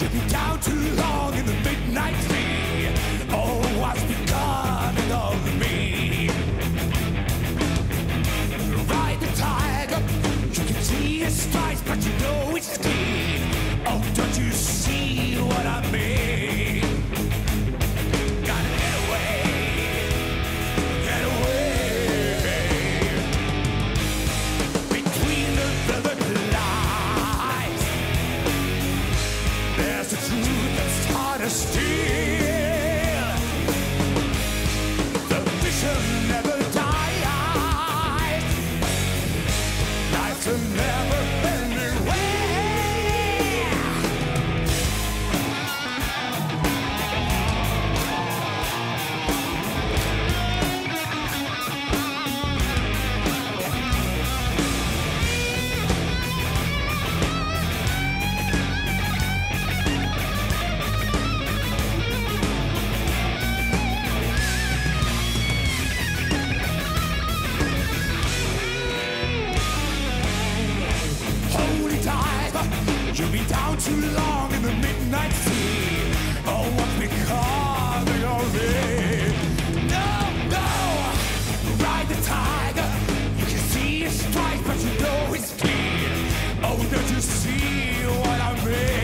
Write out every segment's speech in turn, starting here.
You've been down too long in the midnight sea. Oh, what's becoming of me? Ride the tiger. You can see his stripes, but you know it's clean. Oh, don't you see you've been down too long in the midnight sea. Oh, what's becoming of it? No, no, ride the tiger. You can see his stripes, but you know he's clean. Oh, don't you see what I mean?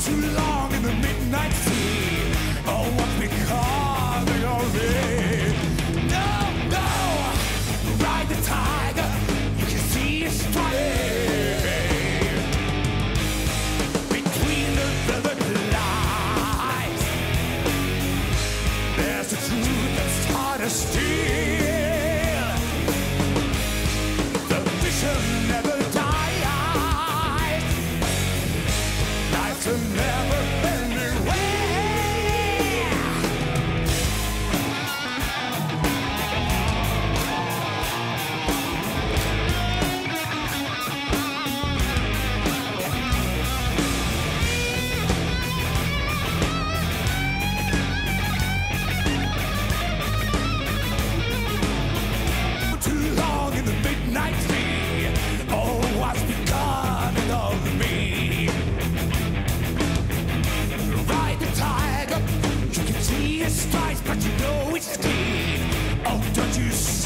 too long in the midnight sea. Oh, what become of me? No, no, ride the tiger. You can see it's strike between the velvet lies. There's a truth that's hard to you